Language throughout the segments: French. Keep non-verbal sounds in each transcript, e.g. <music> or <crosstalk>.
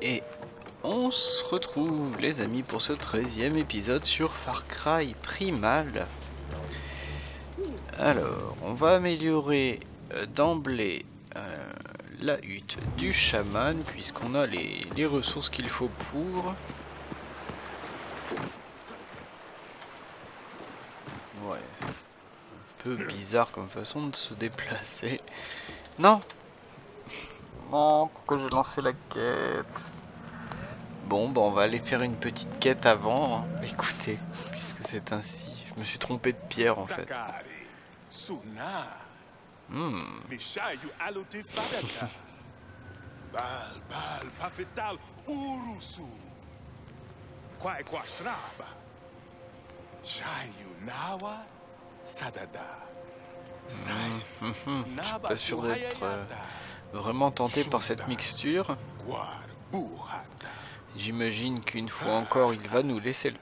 Et on se retrouve les amis pour ce 13e épisode sur Far Cry Primal. Alors, on va améliorer euh, d'emblée euh, la hutte du chaman puisqu'on a les, les ressources qu'il faut pour. Ouais, c'est un peu bizarre comme façon de se déplacer. Non Non, pourquoi j'ai lancé la quête Bon, bah on va aller faire une petite quête avant. hein. Écoutez, puisque c'est ainsi. Je me suis trompé de pierre en fait. Hmm. Mhm. Naba <laughs> <laughs> Pas sûr d'être euh, vraiment tenté par cette mixture. J'imagine qu'une fois encore, il va nous laisser le-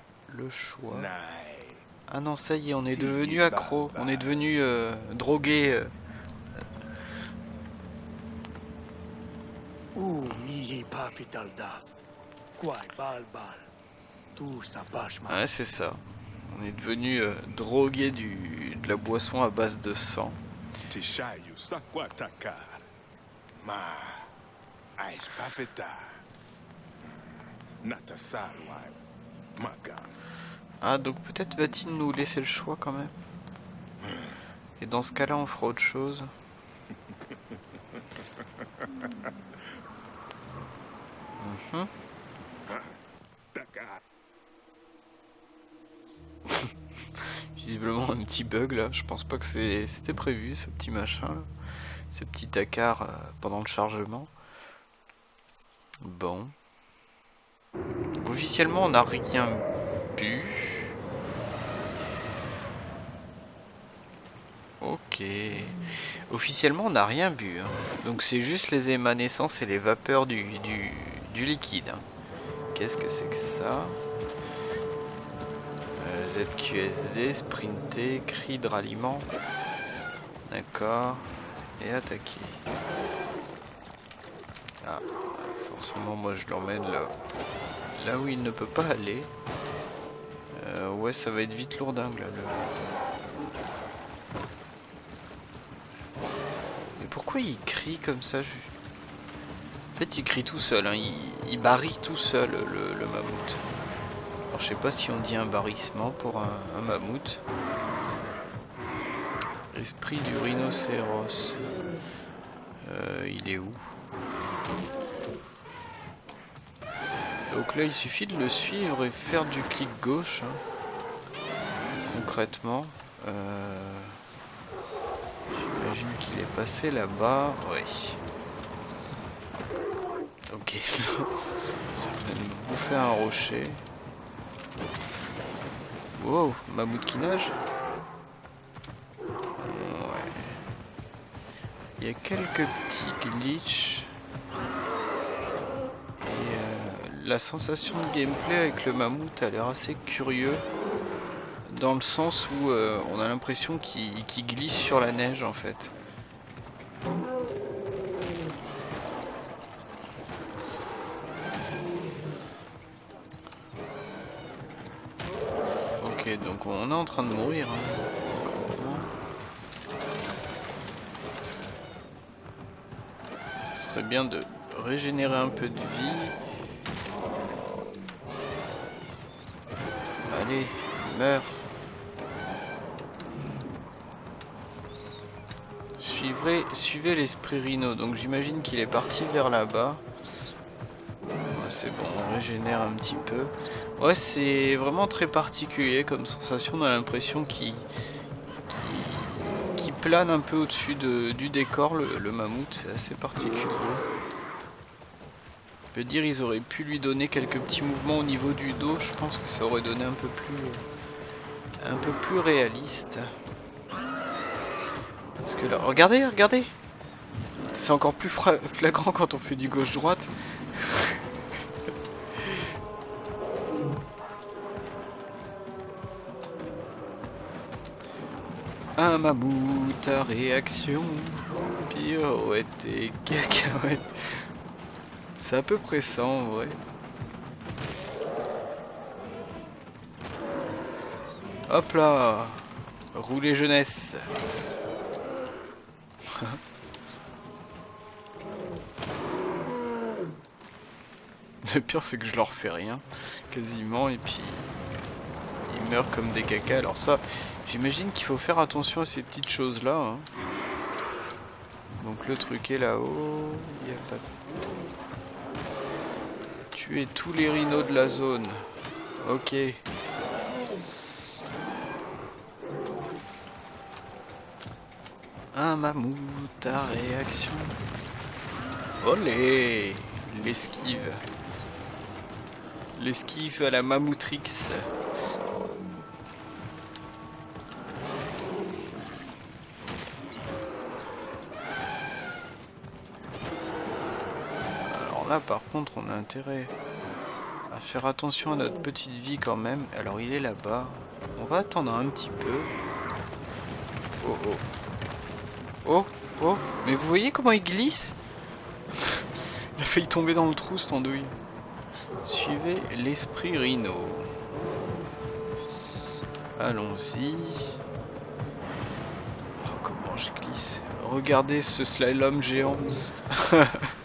choix. Ah non, ça y est, on est devenu accro. On est devenu euh, drogué. euh. Ouais, c'est ça. On est devenu euh, drogué du, de la boisson à base de sang. Ah, donc peut-être va-t-il nous laisser le choix quand même. Et dans ce cas-là, on fera autre chose. Mhm. <laughs> Visiblement un petit bug là, je pense pas que c'était prévu ce petit machin là. Ce petit tacard euh, pendant le chargement. Bon. Officiellement on n'a rien bu. Ok. Officiellement on n'a rien bu. hein. Donc c'est juste les émanescences et les vapeurs du, du, du liquide. hein. Qu'est-ce que c'est que ça? Euh, ZQSD, sprinter, cri de ralliement. D'accord. Et attaquer. Ah, forcément, moi je l'emmène là, où il ne peut pas aller. Euh, ouais, ça va être vite lourdingue là. Mais pourquoi il crie comme ça En fait, il crie tout seul, hein. il, il barille tout seul le, mammouth. Alors, je sais pas si on dit un barrissement pour un mammouth. Esprit du rhinocéros. Euh, il est où? Donc là, il suffit de le suivre et faire du clic gauche. hein. Concrètement. Euh, J'imagine qu'il est passé là-bas. Oui. Ok. <laughs> Je vais bouffer un rocher. Wow, mammouth qui nage Il y a quelques petits glitches. Et euh, la sensation de gameplay avec le mammouth a l'air assez curieux. Dans le sens où euh, on a l'impression qu'il glisse sur la neige en fait. Ok, donc on est en train de mourir. hein, concrètement. Ce bien de régénérer un peu de vie. Allez, meurs. Suivrez, suivez l'esprit Rhino. Donc j'imagine qu'il est parti vers là-bas. C'est bon, on régénère un petit peu. Ouais, c'est vraiment très particulier comme sensation. On a l'impression qu'il un peu au-dessus de- du décor, le, mammouth. C'est assez particulier. Je peux dire, ils auraient pu lui donner quelques petits mouvements au niveau du dos. Je pense que ça aurait donné un peu plus, un peu plus réaliste. Parce que là, regardez, regardez. C'est encore plus flagrant quand on fait du gauche-droite. Un mammouth à réaction, pirouette et cacahuète. C'est à peu près ça en vrai. Hop là Rouler jeunesse <laughs> Le pire c'est que je leur fais rien, quasiment, et puis meurent comme des cacas. Alors ça, j'imagine qu'il faut faire attention à ces petites choses là. hein. Donc le truc est là-haut, il a pas... Tuer tous les rhinos de la zone. Ok. Un mammouth à réaction. Olé L'esquive. L'esquive à la mammoutrix. Par contre on a intérêt à faire attention à notre petite vie quand même. Alors il est là-bas. On va attendre un petit peu. Oh oh. Oh oh. Mais vous voyez comment il glisse? Il a failli tomber dans le trou cette andouille. Suivez l'esprit rhino. Allons-y. Oh, comment je glisse. Regardez ce slalom géant. <laughs>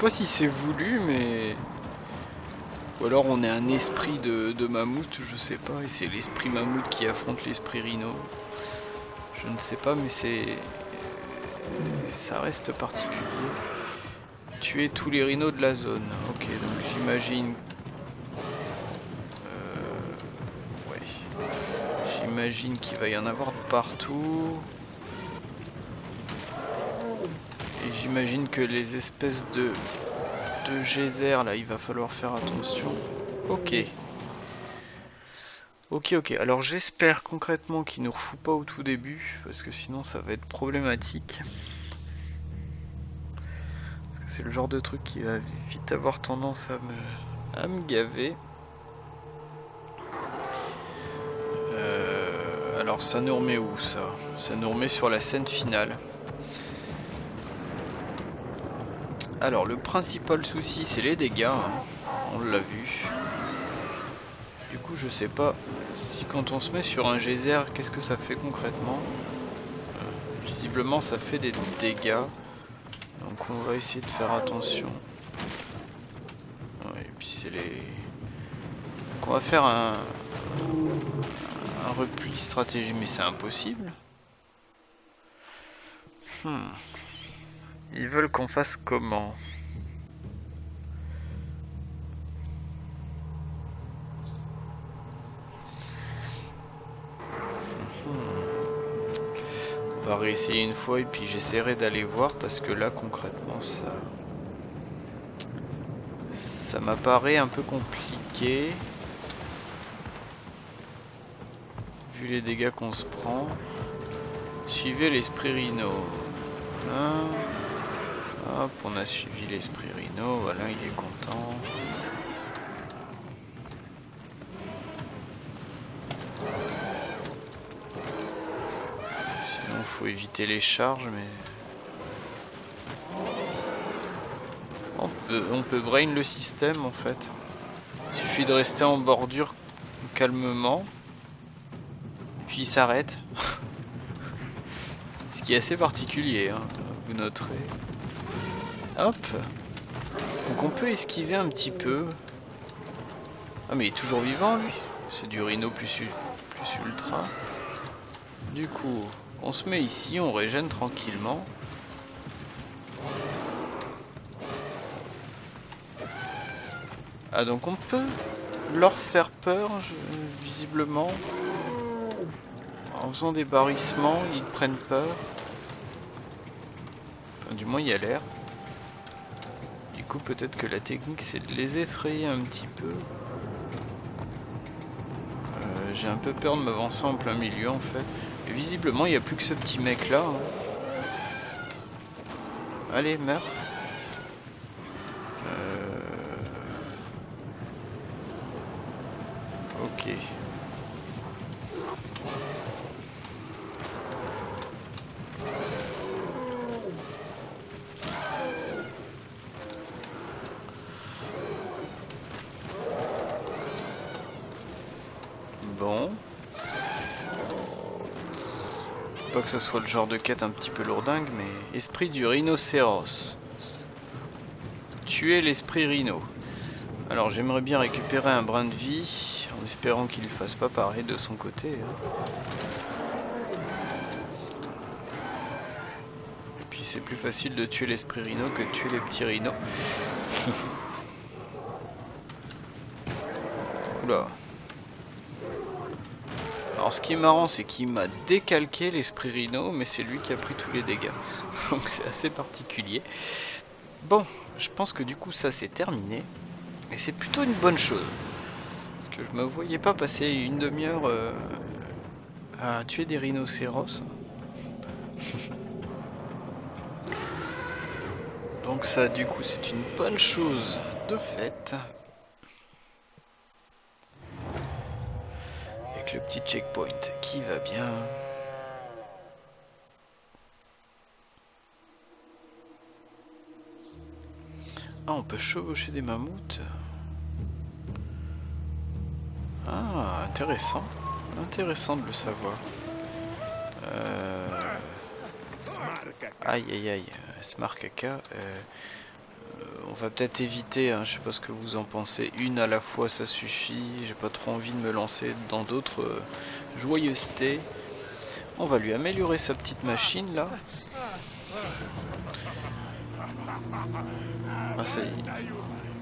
pas si c'est voulu, mais. Ou alors on est un esprit de, mammouth, je sais pas, et c'est l'esprit mammouth qui affronte l'esprit rhino. Je ne sais pas, mais c'est. Ça reste particulier. Tuer tous les rhinos de la zone. Ok, donc j'imagine. Euh, Ouais. J'imagine qu'il va y en avoir partout. Et j'imagine que les espèces de de geysers là, il va falloir faire attention. Ok. Ok, ok. Alors j'espère concrètement qu'il nous refout pas au tout début, parce que sinon ça va être problématique. Parce que c'est le genre de truc qui va vite avoir tendance à me, à me gaver. Euh, alors ça nous remet où ça? Ça nous remet sur la scène finale. Alors le principal souci c'est les dégâts, hein. on l'a vu. Du coup je sais pas si quand on se met sur un geyser, qu'est-ce que ça fait concrètement Euh, Visiblement ça fait des dégâts, donc on va essayer de faire attention. Ouais, et puis c'est les... Donc on va faire un, un repli stratégie, mais c'est impossible. Hmm. Ils veulent qu'on fasse comment? On va réessayer une fois et puis j'essaierai d'aller voir parce que là concrètement ça... Ça m'apparaît un peu compliqué. Vu les dégâts qu'on se prend. Suivez l'esprit rhino. Hein? Hop, on a suivi l'esprit Rhino, voilà, il est content. Sinon, faut éviter les charges, mais... On peut, brain le système, en fait. Il suffit de rester en bordure calmement. Puis il s'arrête. <laughs> Ce qui est assez particulier, hein, vous noterez. Hop. Donc on peut esquiver un petit peu. Ah mais il est toujours vivant lui. C'est du rhino plus, ultra. Du coup, on se met ici, on régène tranquillement. Ah donc on peut leur faire peur, visiblement. En faisant des barrissements, ils prennent peur. Enfin, du moins il y a l'air. Coup peut-être que la technique c'est de les effrayer un petit peu. Euh, J'ai un peu peur de m'avancer en plein milieu en fait. Et visiblement il n'y a plus que ce petit mec là. hein. Allez, meurs. Euh, Ok. Que ce soit le genre de quête un petit peu lourdingue, mais esprit du rhinocéros. Tuer l'esprit rhino. Alors j'aimerais bien récupérer un brin de vie, en espérant qu'il ne fasse pas pareil de son côté. hein. Et puis c'est plus facile de tuer l'esprit rhino que de tuer les petits rhinos. <laughs> Oula. Alors ce qui est marrant c'est qu'il m'a décalqué l'esprit rhino mais c'est lui qui a pris tous les dégâts. <laughs> Donc c'est assez particulier. Bon, je pense que du coup ça c'est terminé. Et c'est plutôt une bonne chose. Parce que je me voyais pas passer une demi-heure euh, à tuer des rhinocéros. <laughs> Donc ça du coup c'est une bonne chose de fait. Avec le petit checkpoint qui va bien. Ah, on peut chevaucher des mammouths. Ah, intéressant. Intéressant de le savoir. Euh... Aïe aïe aïe, Smarkaka. Euh, euh, on va peut-être éviter, hein, je sais pas ce que vous en pensez. Une à la fois ça suffit. J'ai pas trop envie de me lancer dans d'autres euh, joyeusetés. On va lui améliorer sa petite machine là. Ah ça y est.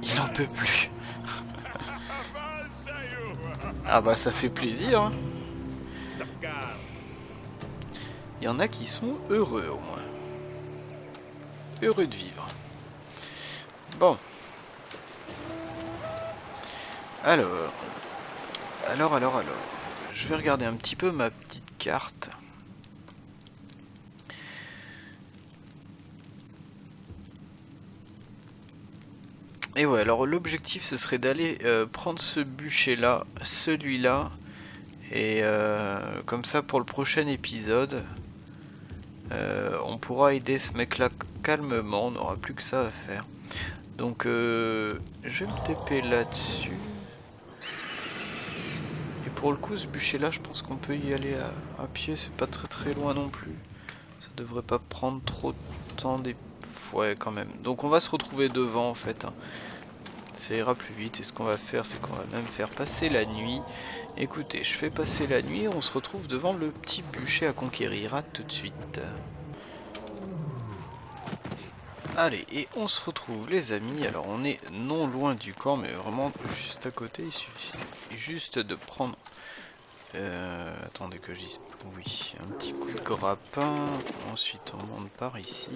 Il en peut plus. <laughs> ah bah ça fait plaisir. hein. Il y en a qui sont heureux au moins. Heureux de vivre. Bon. Alors. Alors, alors, alors. Je vais regarder un petit peu ma petite carte. Et ouais, alors l'objectif ce serait d'aller euh, prendre ce bûcher là, celui-là, et euh, comme ça pour le prochain épisode, euh, on pourra aider ce mec là calmement, on n'aura plus que ça à faire. Donc euh, je vais me TP là-dessus. Et pour le coup ce bûcher là je pense qu'on peut y aller à, pied, c'est pas très très loin non plus. Ça devrait pas prendre trop de temps des... Ouais quand même. Donc on va se retrouver devant en fait. hein. Ça ira plus vite et ce qu'on va faire c'est qu'on va même faire passer la nuit. Écoutez, je fais passer la nuit on se retrouve devant le petit bûcher à conquérir. À tout de suite. Allez, et on se retrouve les amis. Alors on est non loin du camp mais vraiment juste à côté. Il suffit juste de prendre... Euh, attendez que je dise... Oui, un petit coup de grappin. Ensuite on monte par ici.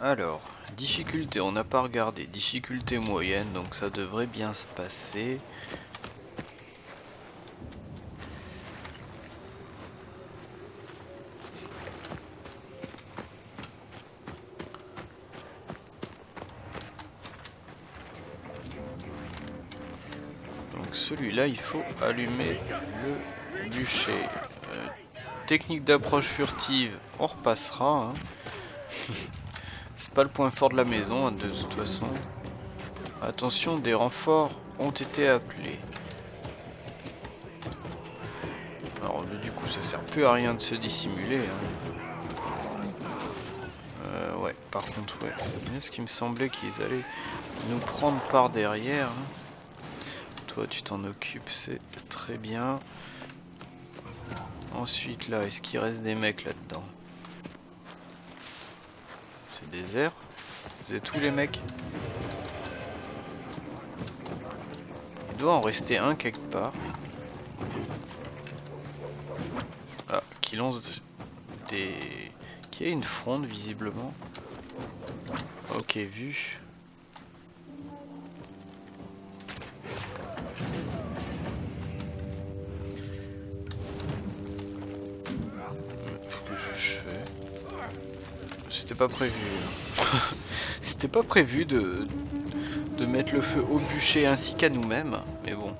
Alors, difficulté, on n'a pas regardé. Difficulté moyenne, donc ça devrait bien se passer. Celui-là, il faut allumer le bûcher. Euh, technique d'approche furtive, on repassera. hein. <laughs> C'est pas le point fort de la maison, hein, de toute façon. Attention, des renforts ont été appelés. Alors, du coup, ça sert plus à rien de se dissimuler. hein. Euh, ouais, par contre, ouais, c'est bien ce qui me semblait qu'ils allaient nous prendre par derrière. Tu t'en occupes, c'est très bien. Ensuite, là, est-ce qu'il reste des mecs là-dedans? C'est désert. Vous êtes tous les mecs? Il doit en rester un quelque part. Ah, qui lance des... Qui a une fronde visiblement. Ok, vu. C'était pas prévu. <laughs> C'était pas prévu de, de mettre le feu au bûcher ainsi qu'à nous-mêmes. Mais bon,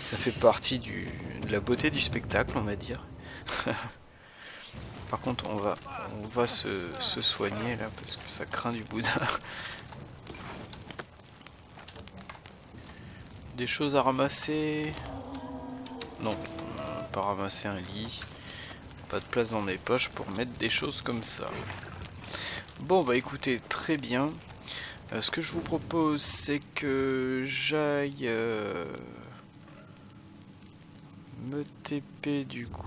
ça fait partie du, de la beauté du spectacle, on va dire. <laughs> Par contre, on va, on va se, se soigner là parce que ça craint du boudin. <laughs> Des choses à ramasser? Non, pas ramasser un lit. Pas de place dans mes poches pour mettre des choses comme ça. Bon bah écoutez, très bien. Euh, ce que je vous propose, c'est que j'aille euh, me TP du coup.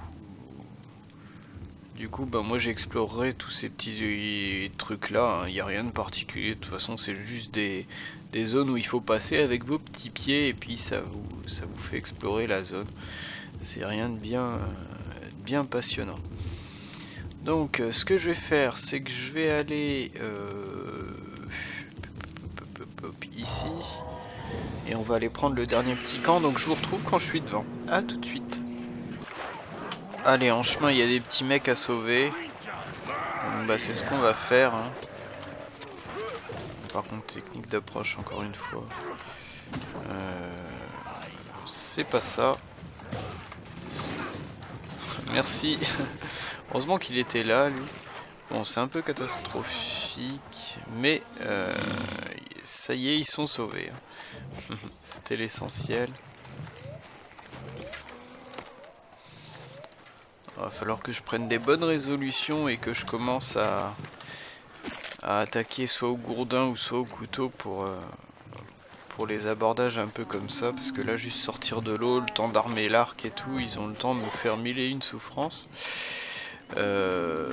Du coup, bah moi j'explorerai tous ces petits trucs là, il hein. n'y a rien de particulier, de toute façon c'est juste des, zones où il faut passer avec vos petits pieds et puis ça vous, fait explorer la zone. C'est rien de euh, bien passionnant. Donc ce que je vais faire, c'est que je vais aller ici. Et on va aller prendre le dernier petit camp. Donc je vous retrouve quand je suis devant. A tout de suite. Allez, en chemin, il y a des petits mecs à sauver. bah, c'est ce qu'on va faire. Hein. Par contre, technique d'approche, encore une fois. Euh, c'est pas ça. Merci. <laughs> Heureusement qu'il était là, lui. Bon, c'est un peu catastrophique, mais euh, ça y est, ils sont sauvés. Hein. <laughs> C'était l'essentiel. Va falloir que je prenne des bonnes résolutions et que je commence à, attaquer soit au gourdin ou soit au couteau pour, euh, pour les abordages un peu comme ça. Parce que là, juste sortir de l'eau, le temps d'armer l'arc et tout, ils ont le temps de nous faire mille et une souffrances. Euh,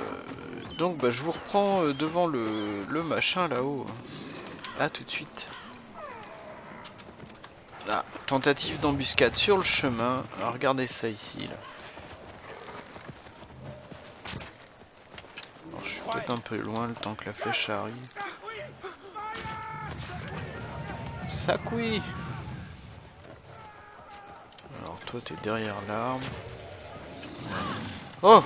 donc bah, je vous reprends euh, devant le, le machin là-haut. A tout de suite. Ah, tentative d'embuscade sur le chemin. regardez ça ici. Là. je suis peut-être un peu loin le temps que la flèche arrive. Sakui Alors toi t'es derrière l'arbre. Oh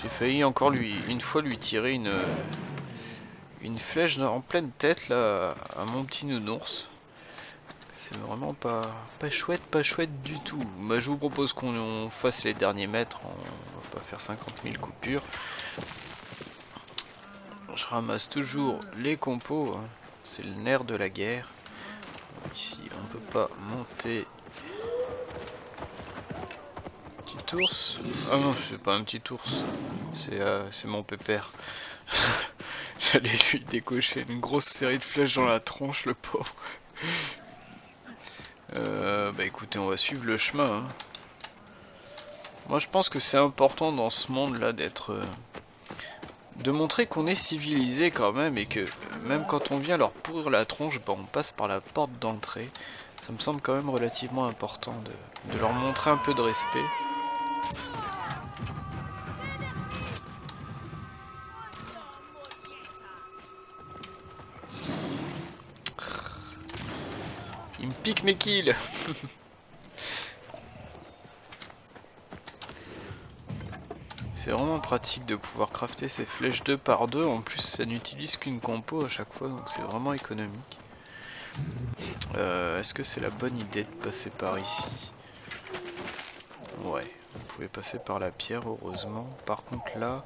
J'ai failli encore lui, une fois lui tirer une, flèche en pleine tête là à mon petit nounours. C'est vraiment pas, pas chouette, pas chouette du tout. Bah, je vous propose qu'on fasse les derniers mètres. On va pas faire 50 000 coupures. Je ramasse toujours les compos. Hein. C'est le nerf de la guerre. Ici, on peut pas monter Ah non, c'est pas un petit ours. C'est euh, mon pépère. <laughs> J'allais lui décocher une grosse série de flèches dans la tronche, le pauvre. Euh, bah écoutez, on va suivre le chemin. Hein. Moi je pense que c'est important dans ce monde là d'être... Euh, de montrer qu'on est civilisé quand même et que même quand on vient leur pourrir la tronche, bah, on passe par la porte d'entrée. Ça me semble quand même relativement important de leur montrer un peu de respect. Mes kills. <laughs> C'est vraiment pratique de pouvoir crafter ces flèches 2 par 2 En plus ça n'utilise qu'une compo à chaque fois donc c'est vraiment économique. Euh, Est-ce que c'est la bonne idée de passer par ici? Ouais vous pouvez passer par la pierre, heureusement. Par contre, là...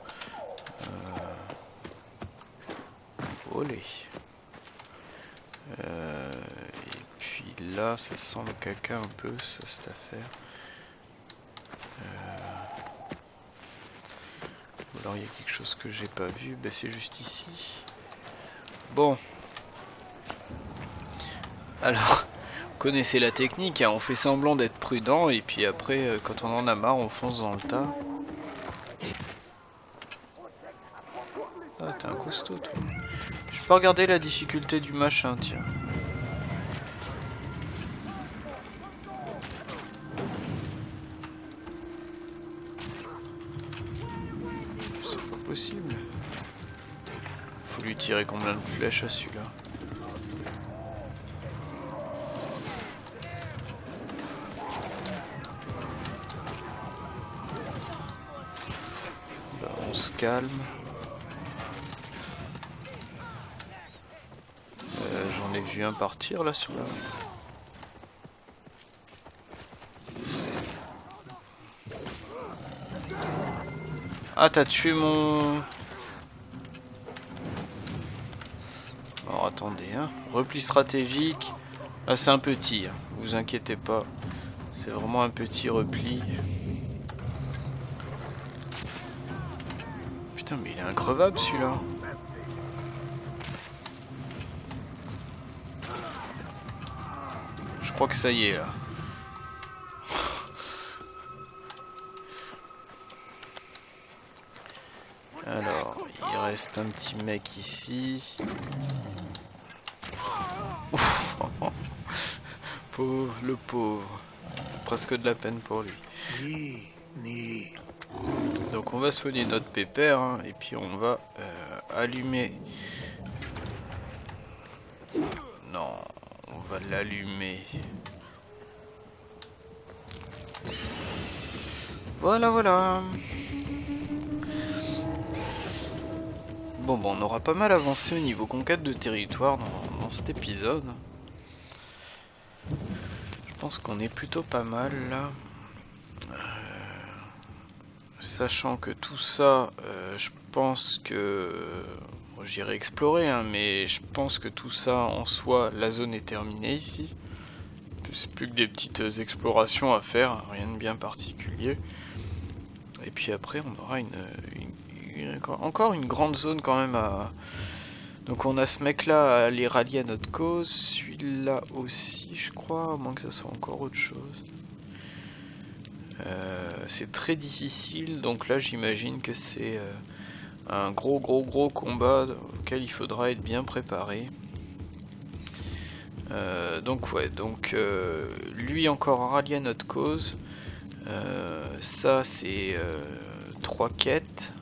Euh... Et puis ça sent le caca un peu, ça, cette affaire. Euh... Ou alors il y a quelque chose que j'ai pas vu. Ben, c'est juste ici. Bon. Alors <laughs> connaissez la technique, hein. on fait semblant d'être prudent et puis après, euh, quand on en a marre, on fonce dans le tas. Ah, t'es un costaud, toi. Je peux regarder la difficulté du machin, tiens. Tirer combien de flèches à celui-là calme. Euh, j'en ai vu un partir là sur la... Ah t'as tué mon... attendez, hein. repli stratégique. Ah, c'est un petit, hein. vous inquiétez pas. C'est vraiment un petit repli. Putain, mais il est increvable celui-là. Je crois que ça y est là. Alors, il reste un petit mec ici. <laughs> pauvre, le pauvre. Presque de la peine pour lui. Donc on va soigner notre pépère hein, et puis on va euh, allumer. Non, on va l'allumer. Voilà, voilà. Bon, bon, on aura pas mal avancé au niveau conquête de territoire dans cet épisode. Qu'on est plutôt pas mal là. Euh, sachant que tout ça, euh, je pense que... J'irai explorer, hein, mais je pense que tout ça en soi, la zone est terminée ici. C'est plus que des petites explorations à faire, rien de bien particulier. Et puis après, on aura une- encore une grande zone quand même à... Donc on a ce mec là à aller rallier à notre cause, celui-là aussi je crois, à moins que ça soit encore autre chose. Euh, c'est très difficile, donc là j'imagine que c'est euh, un gros gros gros combat auquel il faudra être bien préparé. Euh, donc ouais, donc lui encore rallier à notre cause. Ça c'est trois quêtes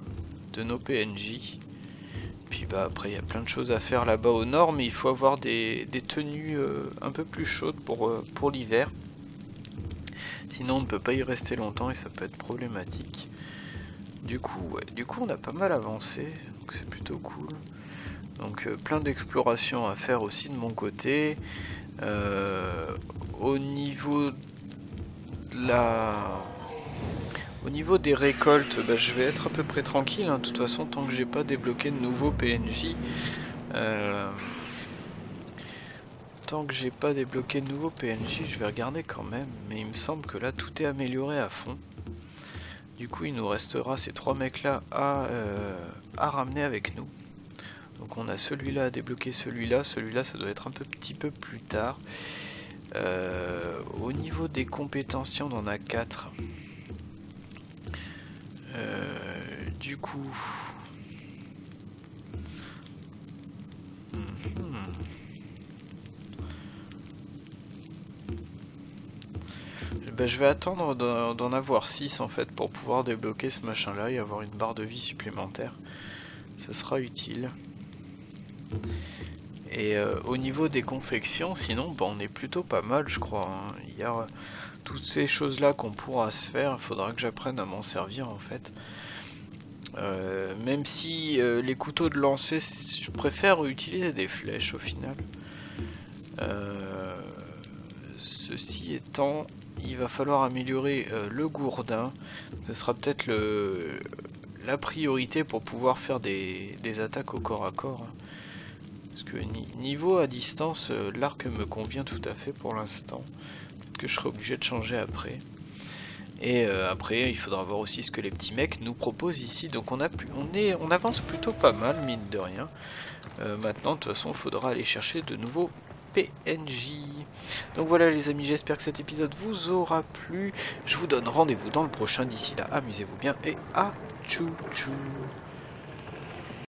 de nos PNJ. Bah après il y a plein de choses à faire là-bas au nord, mais il faut avoir des, des tenues euh, un peu plus chaudes pour, euh, pour l'hiver. Sinon on ne peut pas y rester longtemps et ça peut être problématique. Du coup, du coup on a pas mal avancé, donc c'est plutôt cool. Donc euh, plein d'explorations à faire aussi de mon côté. Au niveau de la au niveau des récoltes, bah, je vais être à peu près tranquille. hein. De toute façon, tant que j'ai pas débloqué de nouveaux PNJ, euh, tant que j'ai pas débloqué de nouveaux PNJ, je vais regarder quand même. Mais il me semble que là, tout est amélioré à fond. Du coup, il nous restera ces trois mecs-là à, euh, à ramener avec nous. Donc on a celui-là à débloquer, celui-là. Celui-là, ça doit être un peu, petit peu plus tard. Euh, au niveau des compétences, on en a 4. Du coup... Mhm. Ben, je vais attendre d'en avoir 6 en fait pour pouvoir débloquer ce machin là et avoir une barre de vie supplémentaire. Ça sera utile. Et euh, au niveau des confections, sinon ben, on est plutôt pas mal je crois. hein. Il y a toutes ces choses là qu'on pourra se faire, il faudra que j'apprenne à m'en servir en fait. Euh, même si euh, les couteaux de lancer, je préfère utiliser des flèches au final. Euh, ceci étant, il va falloir améliorer le gourdin. Ce sera peut-être la priorité pour pouvoir faire des, des attaques au corps à corps. hein. Parce que ni- niveau à distance, l'arc me convient tout à fait pour l'instant. Peut-être que je serai obligé de changer après. Et euh, après, il faudra voir aussi ce que les petits mecs nous proposent ici. Donc on, avance plutôt pas mal, mine de rien. Euh, maintenant, de toute façon, il faudra aller chercher de nouveaux PNJ. Donc voilà les amis, j'espère que cet épisode vous aura plu. Je vous donne rendez-vous dans le prochain. D'ici là, amusez-vous bien et à tchou tchou